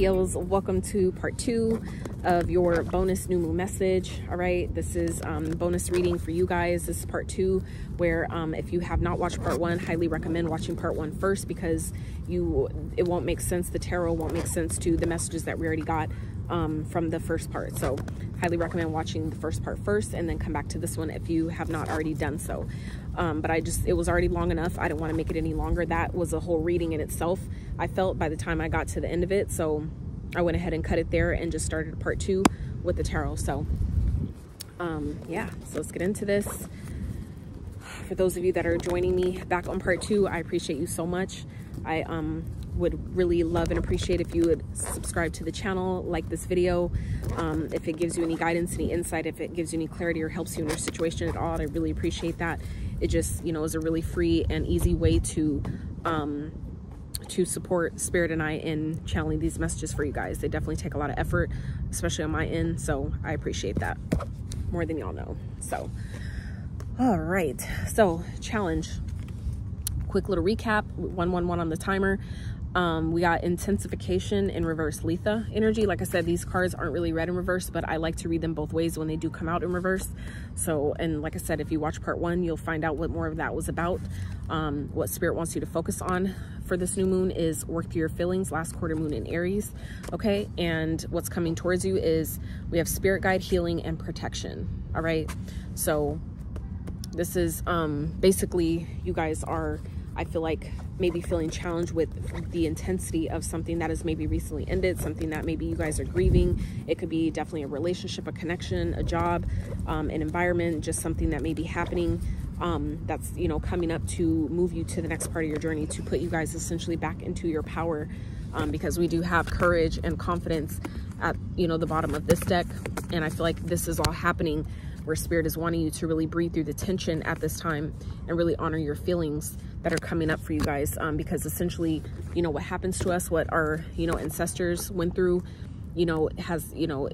Leos, welcome to part two of your bonus new moon message. All right, this is um, bonus reading for you guys. This is part two, where um, if you have not watched part one, highly recommend watching part one first because you it won't make sense. The tarot won't make sense to the messages that we already got um, from the first part. So highly recommend watching the first part first and then come back to this one if you have not already done so. Um, but I just, it was already long enough. I didn't want to make it any longer. That was a whole reading in itself. I felt by the time I got to the end of it. So I went ahead and cut it there and just started part two with the tarot. So um, yeah, so let's get into this. For those of you that are joining me back on part two, I appreciate you so much. I um, would really love and appreciate if you would subscribe to the channel, like this video. Um, if it gives you any guidance, any insight, if it gives you any clarity or helps you in your situation at all, I really appreciate that. It just, you know, is a really free and easy way to um, to support Spirit and I in channeling these messages for you guys. They definitely take a lot of effort, especially on my end. So I appreciate that more than y'all know. So, all right. So challenge, quick little recap, 111 on the timer. Um, we got intensification in reverse Letha energy. Like I said, these cards aren't really read in reverse, but I like to read them both ways when they do come out in reverse. So, and like I said, if you watch part one, you'll find out what more of that was about. Um, what spirit wants you to focus on for this new moon is work through your feelings, last quarter moon in Aries. Okay. And what's coming towards you is we have spirit guide, healing, and protection. All right. So this is um, basically you guys are I feel like maybe feeling challenged with the intensity of something that has maybe recently ended, something that maybe you guys are grieving. It could be definitely a relationship, a connection, a job, um, an environment, just something that may be happening um, that's, you know, coming up to move you to the next part of your journey, to put you guys essentially back into your power um, because we do have courage and confidence at, you know, the bottom of this deck. And I feel like this is all happening where spirit is wanting you to really breathe through the tension at this time and really honor your feelings that are coming up for you guys um, because essentially you know what happens to us what our you know ancestors went through you know has you know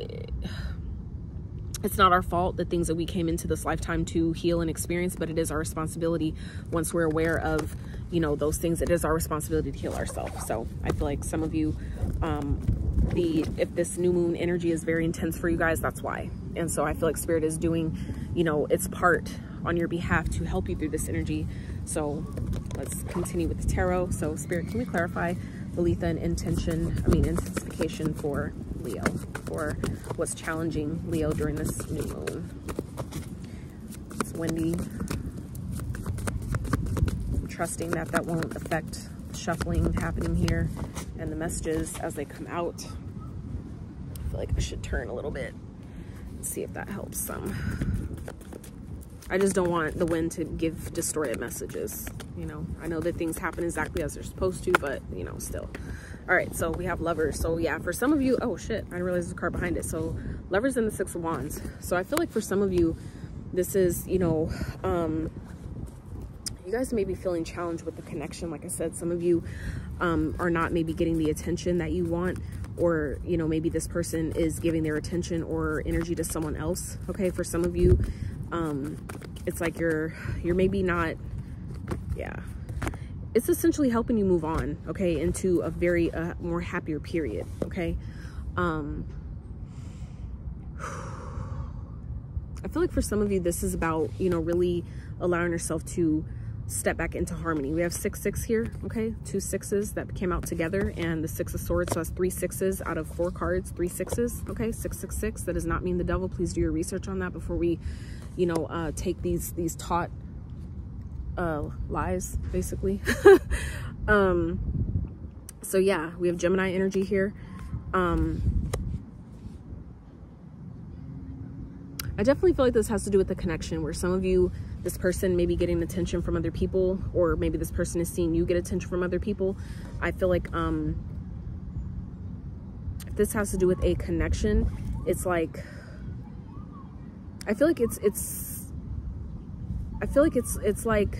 it's not our fault the things that we came into this lifetime to heal and experience but it is our responsibility once we're aware of you know those things it is our responsibility to heal ourselves. So i feel like some of you um the if this new moon energy is very intense for you guys that's why and so i feel like spirit is doing you know its part on your behalf to help you through this energy so let's continue with the tarot. So Spirit, can we clarify Letha and intention, I mean intensification for Leo, for what's challenging Leo during this new moon? It's windy. I'm trusting that that won't affect shuffling happening here and the messages as they come out. I feel like I should turn a little bit see if that helps some. I just don't want the wind to give distorted messages. You know, I know that things happen exactly as they're supposed to, but you know, still. All right, so we have lovers. So yeah, for some of you, oh shit, I didn't realize there's a card behind it. So lovers and the six of wands. So I feel like for some of you, this is, you know, um, you guys may be feeling challenged with the connection. Like I said, some of you um, are not maybe getting the attention that you want or, you know, maybe this person is giving their attention or energy to someone else. Okay, for some of you, um, it's like you're, you're maybe not, yeah. It's essentially helping you move on, okay, into a very uh, more happier period, okay? Um, I feel like for some of you, this is about, you know, really allowing yourself to step back into harmony. We have six, six here, okay? Two sixes that came out together and the six of swords. So that's three sixes out of four cards, three sixes, okay? Six, six, six. That does not mean the devil. Please do your research on that before we you know, uh, take these, these taught uh, lies, basically. um, so yeah, we have Gemini energy here. Um, I definitely feel like this has to do with the connection where some of you, this person may be getting attention from other people, or maybe this person is seeing you get attention from other people. I feel like um, if this has to do with a connection, it's like I feel like it's it's I feel like it's it's like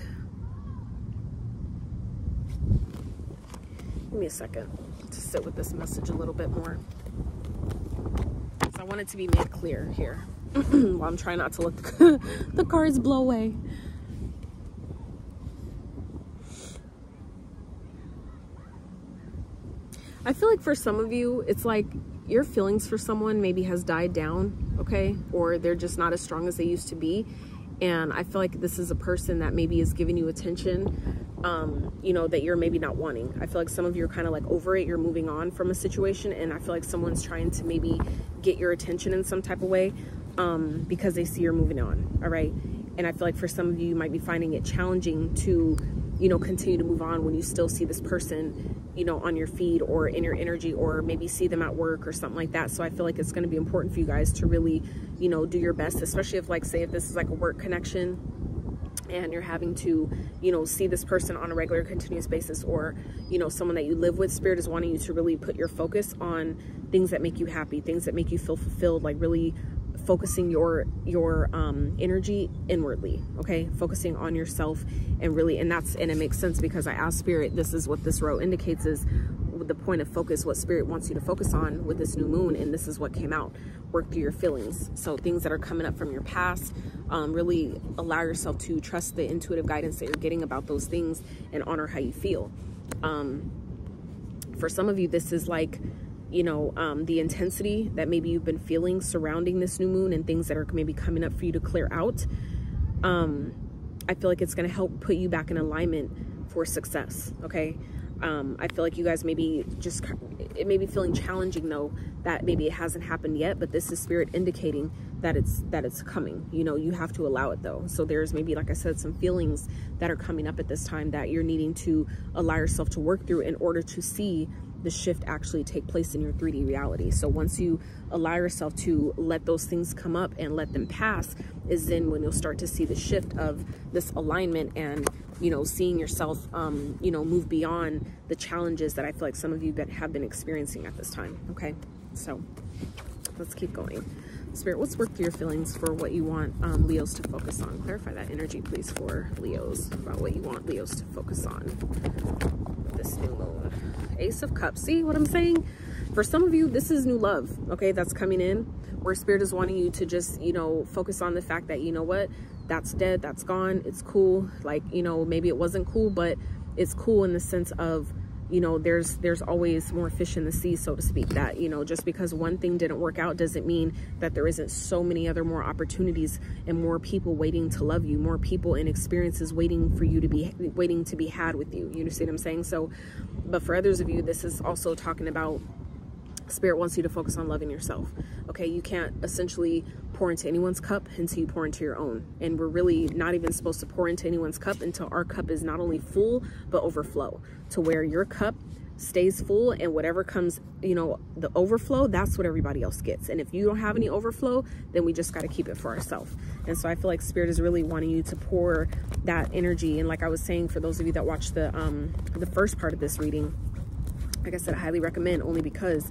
give me a second to sit with this message a little bit more. So I want it to be made clear here while I'm trying not to let the, the cards blow away. I feel like for some of you, it's like your feelings for someone maybe has died down, okay? Or they're just not as strong as they used to be. And I feel like this is a person that maybe is giving you attention, um, you know, that you're maybe not wanting. I feel like some of you are kind of like over it. You're moving on from a situation. And I feel like someone's trying to maybe get your attention in some type of way um, because they see you're moving on, all right? And I feel like for some of you, you might be finding it challenging to, you know, continue to move on when you still see this person, you know, on your feed or in your energy or maybe see them at work or something like that. So I feel like it's going to be important for you guys to really, you know, do your best, especially if like, say if this is like a work connection and you're having to, you know, see this person on a regular continuous basis or, you know, someone that you live with, spirit is wanting you to really put your focus on things that make you happy, things that make you feel fulfilled, like really focusing your your um energy inwardly okay? Focusing on yourself and really and that's and it makes sense because i asked spirit this is what this row indicates is the point of focus what spirit wants you to focus on with this new moon and this is what came out. Work through your feelings. So things that are coming up from your past um, really allow yourself to trust the intuitive guidance that you're getting about those things and honor how you feel. Um, for some of you this is like you know, um, the intensity that maybe you've been feeling surrounding this new moon and things that are maybe coming up for you to clear out. Um, I feel like it's going to help put you back in alignment for success. Okay. Um, I feel like you guys maybe just, it may be feeling challenging though, that maybe it hasn't happened yet, but this is spirit indicating that it's, that it's coming, you know, you have to allow it though. So there's maybe, like I said, some feelings that are coming up at this time that you're needing to allow yourself to work through in order to see the shift actually take place in your 3D reality. So once you allow yourself to let those things come up and let them pass, is then when you'll start to see the shift of this alignment and you know seeing yourself um, you know move beyond the challenges that I feel like some of you have been experiencing at this time. Okay, so let's keep going. Spirit, let's work through your feelings for what you want um, Leos to focus on. Clarify that energy, please, for Leos, about what you want Leos to focus on this new moon. Ace of Cups. See what I'm saying? For some of you, this is new love, okay, that's coming in, where Spirit is wanting you to just, you know, focus on the fact that, you know what, that's dead, that's gone, it's cool. Like, you know, maybe it wasn't cool, but it's cool in the sense of, you know there's there's always more fish in the sea so to speak that you know just because one thing didn't work out doesn't mean that there isn't so many other more opportunities and more people waiting to love you more people and experiences waiting for you to be waiting to be had with you. You understand what i'm saying? So but for others of you this is also talking about spirit wants you to focus on loving yourself. Okay you can't essentially pour into anyone's cup until you pour into your own. And we're really not even supposed to pour into anyone's cup until our cup is not only full but overflow. To where your cup stays full and whatever comes you know the overflow that's what everybody else gets. And if you don't have any overflow then we just got to keep it for ourselves. And so i feel like spirit is really wanting you to pour that energy. And like i was saying for those of you that watched the um the first part of this reading like I said, I highly recommend only because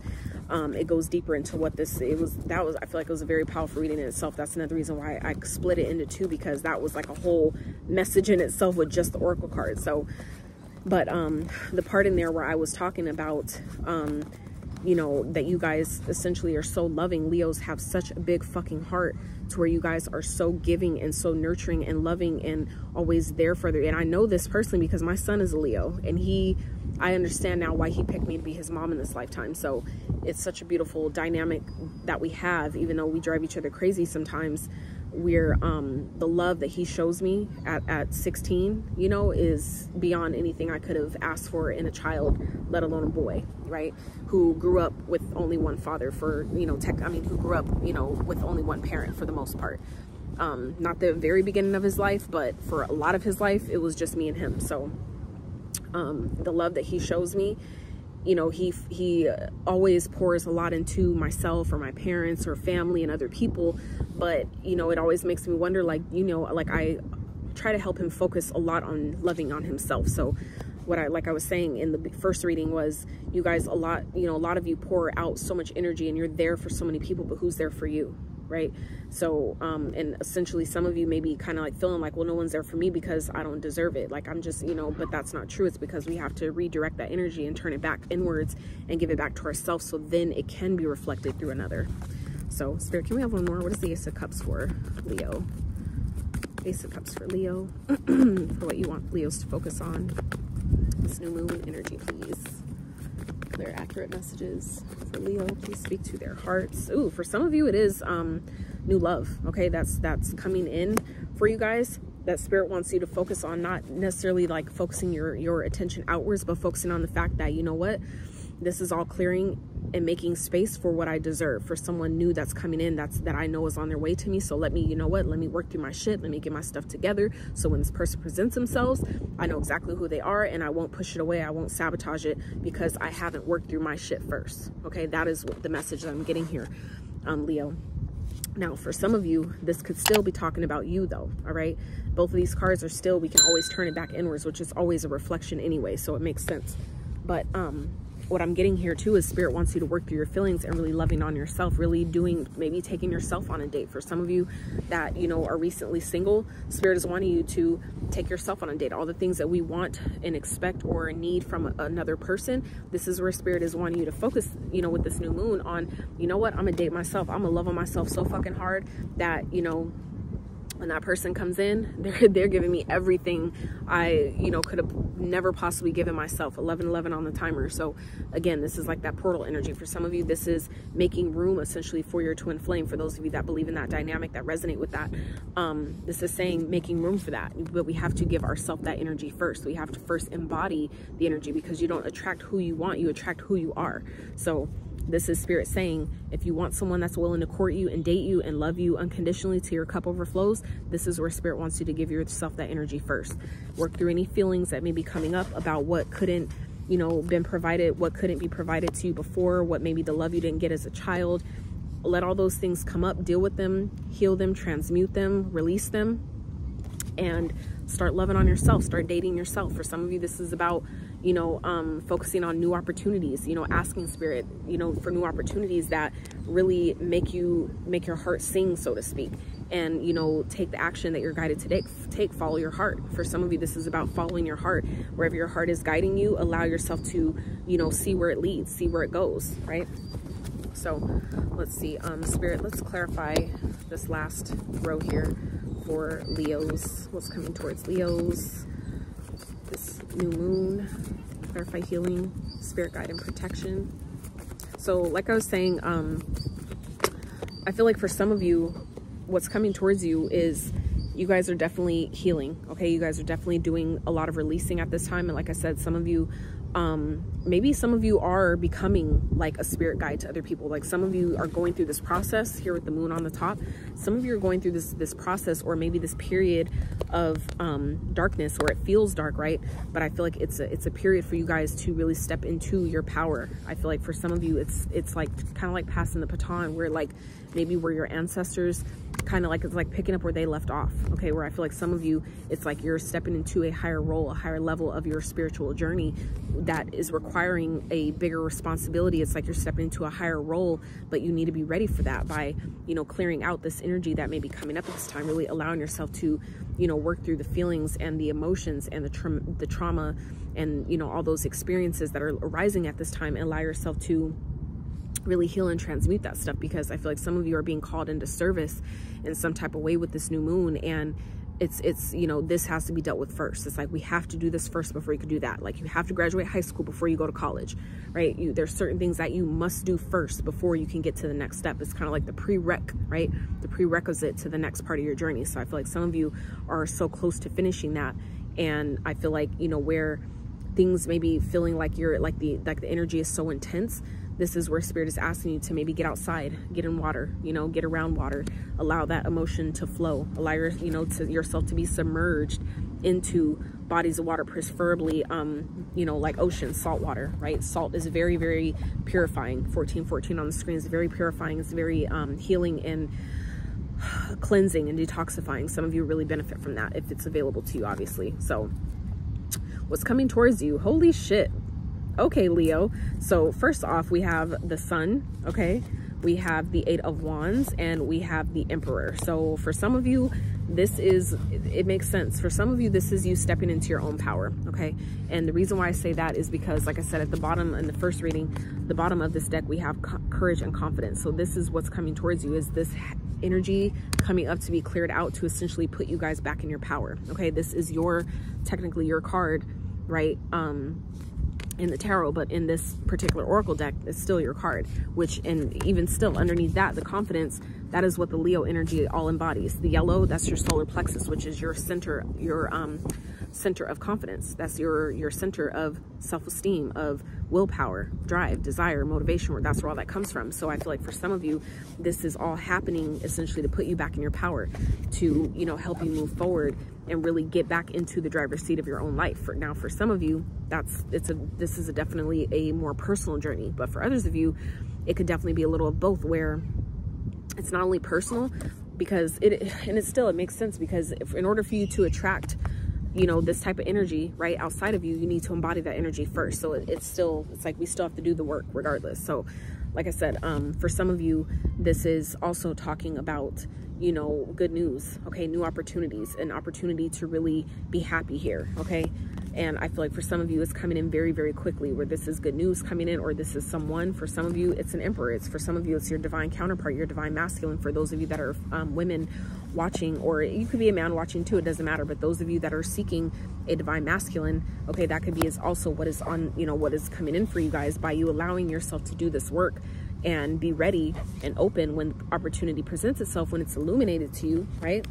um, it goes deeper into what this, it was, that was, I feel like it was a very powerful reading in itself. That's another reason why I split it into two because that was like a whole message in itself with just the Oracle cards. So, but um, the part in there where I was talking about, um, you know, that you guys essentially are so loving. Leos have such a big fucking heart to where you guys are so giving and so nurturing and loving and always there for them. And I know this personally because my son is a Leo and he I understand now why he picked me to be his mom in this lifetime. So it's such a beautiful dynamic that we have, even though we drive each other crazy sometimes. We're um, the love that he shows me at, at 16, you know, is beyond anything I could have asked for in a child, let alone a boy, right? Who grew up with only one father for, you know, tech, I mean, who grew up, you know, with only one parent for the most part. Um, not the very beginning of his life, but for a lot of his life, it was just me and him. So um, the love that he shows me you know he he always pours a lot into myself or my parents or family and other people. But you know it always makes me wonder like you know like i try to help him focus a lot on loving on himself. So what I like I was saying in the first reading was you guys a lot you know a lot of you pour out so much energy and you're there for so many people but who's there for you right? So um and essentially some of you may be kind of like feeling like well no one's there for me because i don't deserve it. Like i'm just you know but that's not true. It's because we have to redirect that energy and turn it back inwards and give it back to ourselves so then it can be reflected through another. So spirit can we have one more? What is the ace of cups for leo? Ace of cups for leo. For what you want leos to focus on. This new moon energy please Clear accurate messages for Leo. Please speak to their hearts. Ooh, for some of you, it is um, new love. Okay, that's that's coming in for you guys. That spirit wants you to focus on not necessarily like focusing your your attention outwards, but focusing on the fact that you know what, this is all clearing and making space for what I deserve for someone new that's coming in that's that I know is on their way to me. So let me, you know what, let me work through my shit. Let me get my stuff together. So when this person presents themselves, I know exactly who they are and I won't push it away. I won't sabotage it because I haven't worked through my shit first. Okay, that is the message that I'm getting here, um, Leo. Now, for some of you, this could still be talking about you though, all right? Both of these cards are still, we can always turn it back inwards, which is always a reflection anyway, so it makes sense. But um, what I'm getting here too is spirit wants you to work through your feelings and really loving on yourself, really doing, maybe taking yourself on a date. For some of you that, you know, are recently single, spirit is wanting you to take yourself on a date. All the things that we want and expect or need from another person, this is where spirit is wanting you to focus, you know, with this new moon on, you know what, I'm gonna date myself. I'm gonna love on myself so fucking hard that, you know, when that person comes in they're they're giving me everything i you know could have never possibly given myself 11 11 on the timer. So again this is like that portal energy. For some of you this is making room essentially for your twin flame. For those of you that believe in that dynamic that resonate with that um this is saying making room for that. But we have to give ourselves that energy first. We have to first embody the energy because you don't attract who you want you attract who you are. So this is spirit saying, if you want someone that's willing to court you and date you and love you unconditionally till your cup overflows, this is where spirit wants you to give yourself that energy first. Work through any feelings that may be coming up about what couldn't, you know, been provided, what couldn't be provided to you before, what maybe the love you didn't get as a child. Let all those things come up, deal with them, heal them, transmute them, release them, and start loving on yourself, start dating yourself. For some of you, this is about you know, um, focusing on new opportunities, you know, asking spirit, you know, for new opportunities that really make you, make your heart sing, so to speak. And, you know, take the action that you're guided to take, take, follow your heart. For some of you, this is about following your heart. Wherever your heart is guiding you, allow yourself to, you know, see where it leads, see where it goes, right? So let's see, um, spirit, let's clarify this last row here for Leos, what's coming towards Leos this new moon, clarify healing, spirit guide, and protection. So like I was saying, um, I feel like for some of you, what's coming towards you is you guys are definitely healing. Okay. You guys are definitely doing a lot of releasing at this time. And like I said, some of you um, maybe some of you are becoming like a spirit guide to other people. Like some of you are going through this process here with the moon on the top. Some of you are going through this this process or maybe this period of um, darkness where it feels dark, right? But I feel like it's a it's a period for you guys to really step into your power. I feel like for some of you, it's it's like kind of like passing the baton where like maybe where your ancestors kind of like it's like picking up where they left off okay? Where i feel like some of you it's like you're stepping into a higher role a higher level of your spiritual journey that is requiring a bigger responsibility. It's like you're stepping into a higher role but you need to be ready for that by you know clearing out this energy that may be coming up at this time really allowing yourself to you know work through the feelings and the emotions and the, tra the trauma and you know all those experiences that are arising at this time. And allow yourself to really heal and transmute that stuff because I feel like some of you are being called into service in some type of way with this new moon and it's it's you know this has to be dealt with first. It's like we have to do this first before you can do that. Like you have to graduate high school before you go to college right? You there's certain things that you must do first before you can get to the next step. It's kind of like the prereq right? The prerequisite to the next part of your journey. So i feel like some of you are so close to finishing that and i feel like you know where things maybe feeling like you're like the like the energy is so intense this is where spirit is asking you to maybe get outside get in water you know get around water allow that emotion to flow allow your you know to yourself to be submerged into bodies of water preferably um you know like ocean salt water right? Salt is very very purifying. 1414 on the screen is very purifying. It's very um healing and cleansing and detoxifying. Some of you really benefit from that if it's available to you obviously. So what's coming towards you? Holy shit Okay, Leo. So first off, we have the sun, okay? We have the eight of wands and we have the emperor. So for some of you, this is, it makes sense. For some of you, this is you stepping into your own power, okay? And the reason why I say that is because, like I said, at the bottom in the first reading, the bottom of this deck, we have courage and confidence. So this is what's coming towards you is this energy coming up to be cleared out to essentially put you guys back in your power, okay? This is your, technically your card, right? Um, in the tarot, but in this particular oracle deck, it's still your card, which, and even still underneath that, the confidence, that is what the Leo energy all embodies. The yellow, that's your solar plexus, which is your center, your um, center of confidence. That's your, your center of self-esteem, of willpower, drive, desire, motivation, where that's where all that comes from. So I feel like for some of you, this is all happening essentially to put you back in your power, to, you know, help you move forward and really get back into the driver's seat of your own life. For now, for some of you, that's it's a this is a definitely a more personal journey. But for others of you, it could definitely be a little of both where it's not only personal because it and it still it makes sense because if, in order for you to attract you know this type of energy right outside of you you need to embody that energy first so it, it's still it's like we still have to do the work regardless so like i said um for some of you this is also talking about you know good news okay? New opportunities an opportunity to really be happy here okay and I feel like for some of you, it's coming in very, very quickly where this is good news coming in or this is someone. For some of you, it's an emperor. It's for some of you, it's your divine counterpart, your divine masculine. For those of you that are um, women watching, or you could be a man watching too, it doesn't matter. But those of you that are seeking a divine masculine, okay, that could be is also what is on, you know, what is coming in for you guys by you allowing yourself to do this work and be ready and open when opportunity presents itself, when it's illuminated to you, right?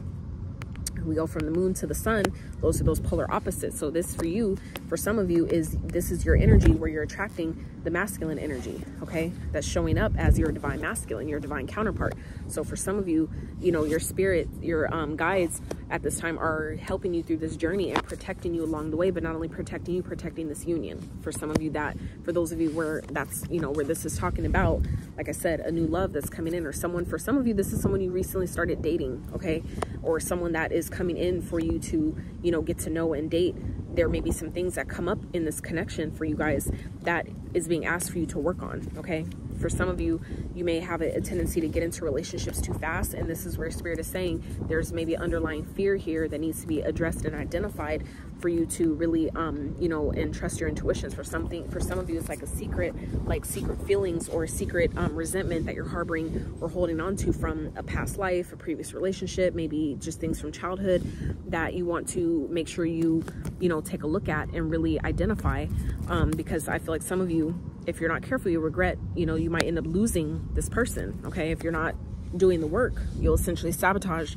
we go from the moon to the sun those are those polar opposites. So this for you for some of you is this is your energy where you're attracting the masculine energy okay? That's showing up as your divine masculine your divine counterpart. So for some of you you know your spirit your um, guides at this time are helping you through this journey and protecting you along the way but not only protecting you protecting this union. For some of you that for those of you where that's you know where this is talking about like i said a new love that's coming in or someone for some of you this is someone you recently started dating okay? Or someone that is coming in for you to you know get to know and date there may be some things that come up in this connection for you guys that is being asked for you to work on okay for some of you, you may have a, a, tendency to get into relationships too fast. And this is where Spirit is saying there's maybe underlying fear here that needs to be addressed and identified for you to really, um, you know, and trust your intuitions. For something, for some of you, it's like a secret, like secret feelings or secret um, resentment that you're harboring or holding on to from a past life, a previous relationship, maybe just things from childhood that you want to make sure you, you know, take a look at and really identify. Um, because I feel like some of you, if you're not careful, you regret, you know, you might end up losing this person. Okay. If you're not doing the work, you'll essentially sabotage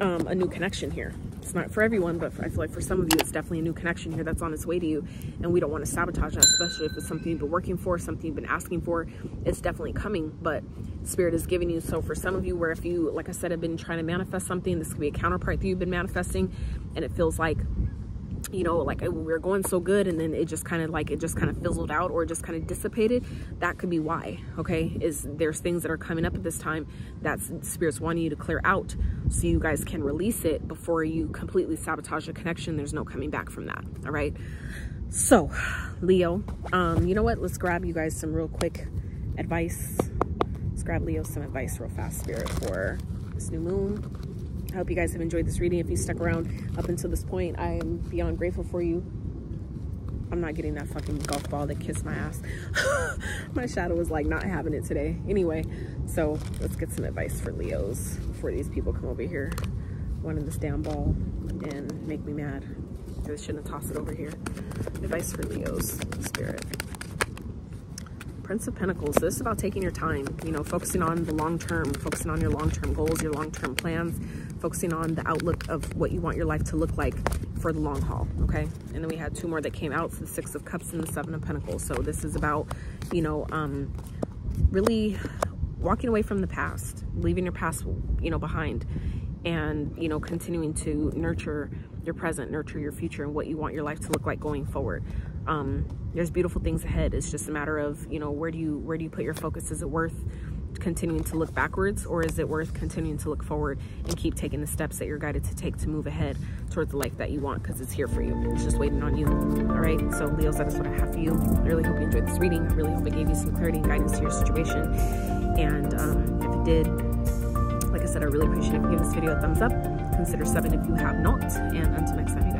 um, a new connection here. It's not for everyone, but for, I feel like for some of you, it's definitely a new connection here that's on its way to you. And we don't want to sabotage that, especially if it's something you've been working for, something you've been asking for. It's definitely coming, but Spirit is giving you. So for some of you, where if you, like I said, have been trying to manifest something, this could be a counterpart that you've been manifesting, and it feels like you know, like we are going so good and then it just kind of like, it just kind of fizzled out or just kind of dissipated. That could be why, okay? Is there's things that are coming up at this time that spirits wanting you to clear out so you guys can release it before you completely sabotage a connection. There's no coming back from that, all right? So, Leo, um, you know what? Let's grab you guys some real quick advice. Let's grab Leo some advice real fast, Spirit, for this new moon I hope you guys have enjoyed this reading. If you stuck around up until this point, I am beyond grateful for you. I'm not getting that fucking golf ball that kissed my ass. my shadow was like not having it today. Anyway, so let's get some advice for Leos before these people come over here wanting this damn ball and make me mad. I shouldn't have tossed it over here. Advice for Leos, spirit. Prince of Pentacles, this is about taking your time, you know, focusing on the long term, focusing on your long-term goals, your long-term plans, focusing on the outlook of what you want your life to look like for the long haul, okay? And then we had two more that came out, so the Six of Cups and the Seven of Pentacles. So this is about, you know, um, really walking away from the past, leaving your past, you know, behind and, you know, continuing to nurture your present, nurture your future and what you want your life to look like going forward. Um, there's beautiful things ahead. It's just a matter of, you know, where do you, where do you put your focus? Is it worth continuing to look backwards or is it worth continuing to look forward and keep taking the steps that you're guided to take to move ahead towards the life that you want? Because it's here for you. It's just waiting on you. All right? So leos that is what i have for you. I really hope you enjoyed this reading. I really hope it gave you some clarity and guidance to your situation. And um, if it did like i said i really appreciate if you give this video a thumbs up. Consider subbing if you have not. And until next time